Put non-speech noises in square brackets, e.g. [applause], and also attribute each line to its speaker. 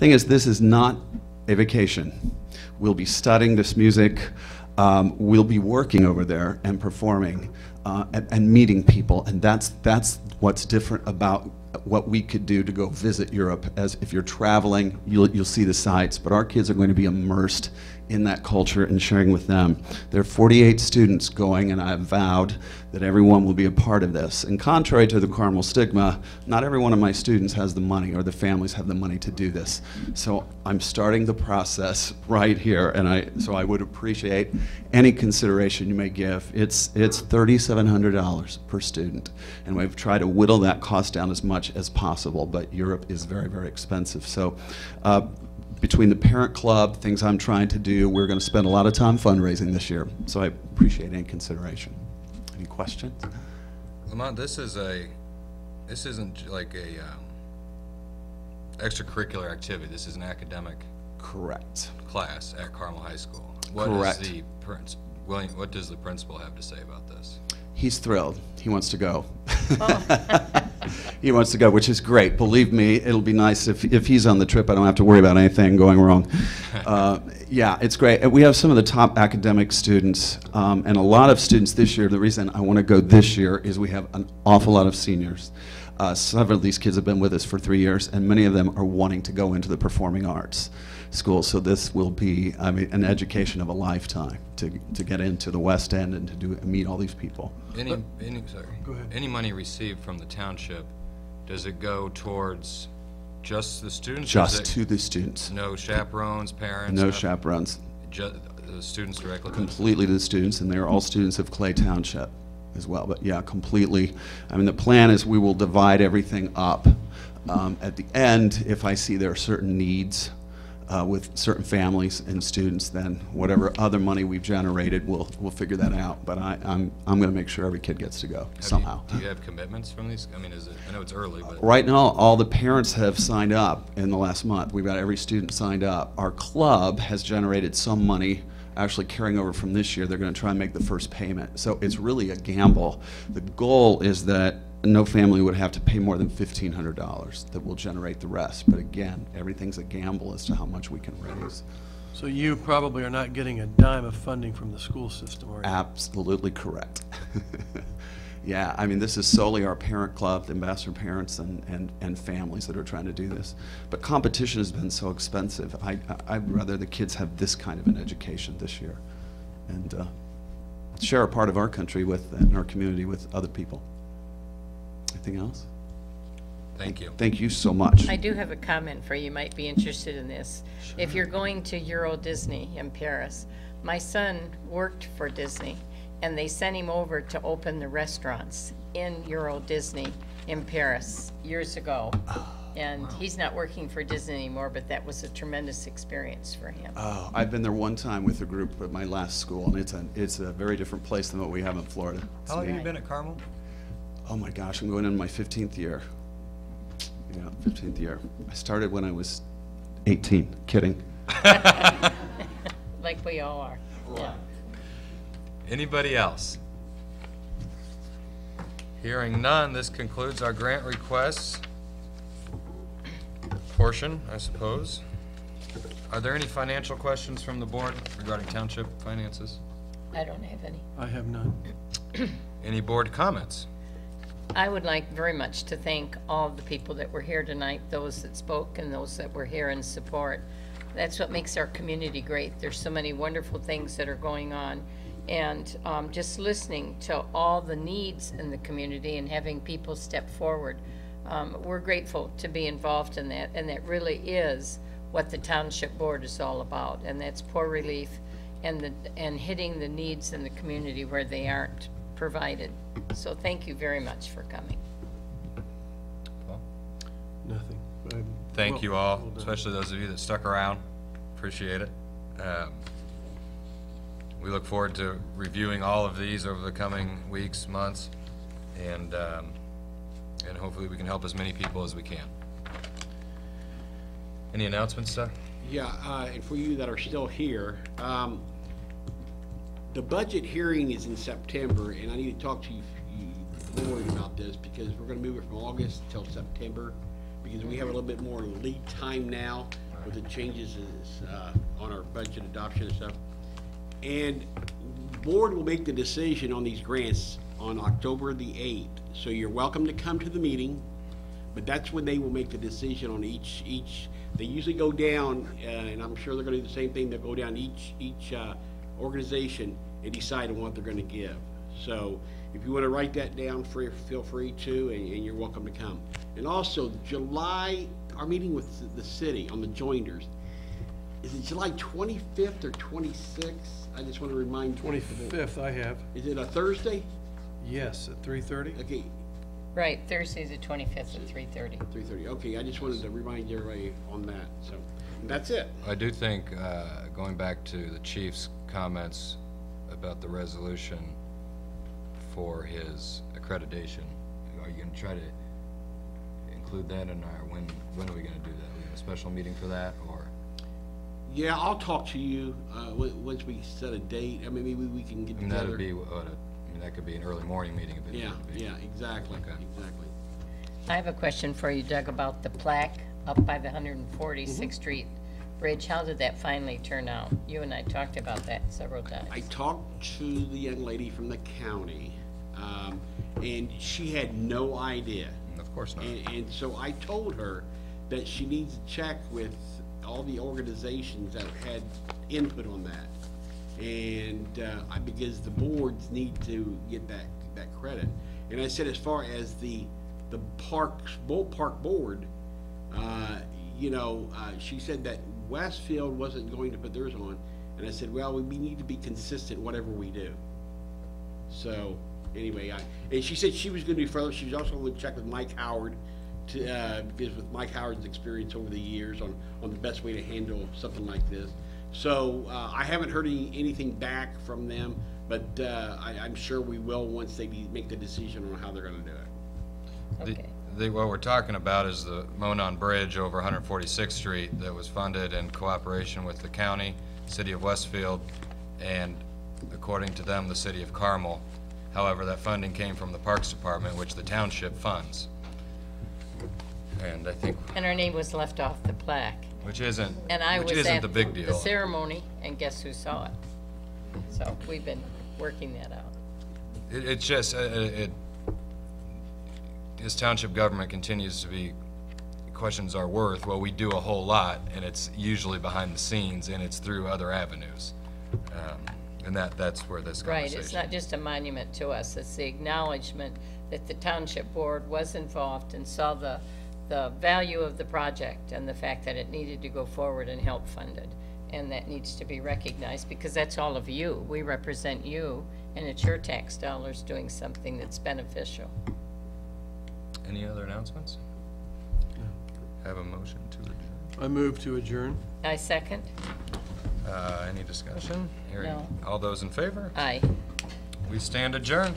Speaker 1: Thing is, this is not a vacation. We'll be studying this music. Um, we'll be working over there and performing uh, and, and meeting people, and that's that's what's different about what we could do to go visit Europe. As if you're traveling, you'll you'll see the sights, but our kids are going to be immersed in that culture and sharing with them. There are 48 students going, and I have vowed that everyone will be a part of this. And contrary to the Carmel stigma, not every one of my students has the money or the families have the money to do this. So I'm starting the process right here, and I so I would appreciate any consideration you may give. It's it's $3,700 per student, and we've tried to whittle that cost down as much as possible. But Europe is very very expensive. So. Uh, between the parent club, things I'm trying to do, we're going to spend a lot of time fundraising this year. So I appreciate any consideration. Any questions?
Speaker 2: Lamont, this is a, this isn't like a um, extracurricular activity. This is an academic
Speaker 1: Correct.
Speaker 2: class at Carmel High School. What
Speaker 1: Correct.
Speaker 2: is the prince, William, what does the principal have to say about this?
Speaker 1: He's thrilled. He wants to go. [laughs] [laughs] he wants to go, which is great. Believe me, it'll be nice if, if he's on the trip. I don't have to worry about anything going wrong. [laughs] Uh, yeah, it's great. And we have some of the top academic students, um, and a lot of students this year. The reason I want to go this year is we have an awful lot of seniors. Uh, several of these kids have been with us for three years, and many of them are wanting to go into the performing arts school. So this will be, I mean, an education of a lifetime to, to get into the West End and to do meet all these people.
Speaker 2: Any, any, sorry.
Speaker 3: Go ahead.
Speaker 2: Any money received from the township, does it go towards just the students?
Speaker 1: Just
Speaker 2: it
Speaker 1: to the students.
Speaker 2: No chaperones, parents?
Speaker 1: No
Speaker 2: nothing?
Speaker 1: chaperones.
Speaker 2: Ju, the students directly?
Speaker 1: Completely to the students, and they're all students of Clay Township as well. But yeah, completely. I mean, the plan is we will divide everything up. Um, At the end, if I see there are certain needs uh, with certain families and students, then whatever other money we've generated, we'll, we'll figure that out. But I, I'm, I'm going to make sure every kid gets to go
Speaker 2: Have you-
Speaker 1: somehow.
Speaker 2: Do you have commitments from these? I mean, is it, I know it's early, but.
Speaker 1: Right now, all the parents have signed up in the last month. We've got every student signed up. Our club has generated some money, actually carrying over from this year. They're going to try and make the first payment. So it's really a gamble. The goal is that no family would have to pay more than $1,500, that will generate the rest. But again, everything's a gamble as to how much we can raise.
Speaker 3: So you probably are not getting a dime of funding from the school system, are you?
Speaker 1: Absolutely correct. [laughs] Yeah, I mean, this is solely our parent club, the ambassador parents and, and, and families that are trying to do this. But competition has been so expensive. I, I- I'd rather the kids have this kind of an education this year and uh, share a part of our country with, and our community with other people. Anything else?
Speaker 2: Thank you.
Speaker 1: Thank you so much.
Speaker 4: I do have a comment for you, you might be interested in this. If you're going to Euro Disney in Paris, my son worked for Disney, and they sent him over to open the restaurants in Euro Disney in Paris years ago. Oh, and he's not working for Disney anymore, but that was a tremendous experience for him.
Speaker 1: Oh, I've been there one time with a group at my last school, and it's a, it's a very different place than what we have in Florida.
Speaker 2: How long have you been at Carmel?
Speaker 1: Oh my gosh, I'm going in my 15th year. Yeah, 15th year. I started when I was 18. Kidding. [laughs]
Speaker 4: Like we all are, yeah.
Speaker 2: Anybody else? Hearing none, this concludes our grant requests portion, I suppose. Are there any financial questions from the board regarding township finances?
Speaker 4: I don't have any.
Speaker 3: I have none.
Speaker 2: Any board comments?
Speaker 4: I would like very much to thank all of the people that were here tonight, those that spoke and those that were here in support. That's what makes our community great. There's so many wonderful things that are going on. And um, just listening to all the needs in the community and having people step forward, um, we're grateful to be involved in that. And that really is what the township board is all about. And that's poor relief and the, and hitting the needs in the community where they aren't provided. So thank you very much for coming. Well?
Speaker 3: Nothing. Um,
Speaker 2: Thank
Speaker 3: well-
Speaker 2: you all,
Speaker 3: well
Speaker 2: especially those of you that stuck around. Appreciate it. Um, We look forward to reviewing all of these over the coming weeks, months, and, um, and hopefully we can help as many people as we can. Any announcements, Doug?
Speaker 5: Yeah, uh, and for you that are still here, um, the budget hearing is in September, and I need to talk to you, you board about this, because we're gonna move it from August till September, because we have a little bit more lead time now. with the changes uh, on our budget adoption and stuff. And board will make the decision on these grants on October the eighth. So you're welcome to come to the meeting, but that's when they will make the decision on each, each, they usually go down, uh, and I'm sure they're gonna do the same thing, they'll go down each, each, uh, organization and decide on what they're gonna give. So if you wanna write that down, free, feel free to, and, and you're welcome to come. And also, July, our meeting with the- the city on the jointers, is it July twenty-fifth or twenty-sixth? I just wanna remind.
Speaker 3: Twenty-fifth, I have,
Speaker 5: Is it a Thursday?
Speaker 3: yes, at three-thirty?
Speaker 5: Okay,
Speaker 4: Right, Thursday's the twenty-fifth at three-thirty.
Speaker 5: three thirty, okay, I just wanted to remind everybody on that, so, that's it.
Speaker 2: I do think, uh, going back to the chief's comments about the resolution for his accreditation, are you gonna try to include that in our, when, when are we gonna do that? We have a special meeting for that, or?
Speaker 5: Yeah, I'll talk to you, uh, on- once we set a date, I mean, maybe we can get
Speaker 2: I mean,
Speaker 5: together.
Speaker 2: that'd be, what, a- I mean, that could be an early morning meeting if it
Speaker 5: Yeah,
Speaker 2: needed to be.
Speaker 5: yeah, exactly,
Speaker 2: Okay.
Speaker 5: exactly.
Speaker 4: I have a question for you, Doug, about the plaque up by the hundred and
Speaker 5: Mm-hmm.
Speaker 4: forty-sixth Street Bridge. How did that finally turn out? You and I talked about that several times.
Speaker 5: I talked to the young lady from the county, um, and she had no idea.
Speaker 2: Of course not.
Speaker 5: And, and so I told her that she needs to check with all the organizations that had input on that. And, uh, I, because the boards need to get that, that credit. And I said, as far as the, the parks, Bull Park Board, you know, uh, she said that Westfield wasn't going to put theirs on. And I said, well, we need to be consistent whatever we do. So, anyway, I, and she said she was gonna do further, she was also gonna check with Mike Howard to, uh, because with Mike Howard's experience over the years on, on the best way to handle something like this. So, uh, I haven't heard any, anything back from them, but, uh, I, I'm sure we will once they de- make the decision on how they're gonna do it.
Speaker 2: The-
Speaker 4: Okay.
Speaker 2: The, what we're talking about is the Monon Bridge over 146th Street that was funded in cooperation with the county, city of Westfield, and according to them, the city of Carmel. However, that funding came from the Parks Department, which the township funds. And I think,
Speaker 4: And her name was left off the plaque.
Speaker 2: which isn't,
Speaker 4: And I
Speaker 2: which
Speaker 4: was
Speaker 2: isn't
Speaker 4: at
Speaker 2: the big deal.
Speaker 4: the
Speaker 2: deal.
Speaker 4: ceremony, and guess who saw it? So we've been working that out.
Speaker 2: It, it's just, uh, it, this township government continues to be, questions our worth, well, we do a whole lot, and it's usually behind the scenes, and it's through other avenues. Um, And that, that's where this
Speaker 4: Right, it's not just a monument to us, it's the acknowledgement that the township board was involved and saw the, the value of the project and the fact that it needed to go forward and help fund it. And that needs to be recognized, because that's all of you. We represent you, and it's your tax dollars doing something that's beneficial.
Speaker 2: Any other announcements? Have a motion to adjourn.
Speaker 3: I move to adjourn.
Speaker 4: I second?
Speaker 2: Uh, any discussion? Hearing
Speaker 4: No.
Speaker 2: All those in favor?
Speaker 4: Aye.
Speaker 2: We stand adjourned.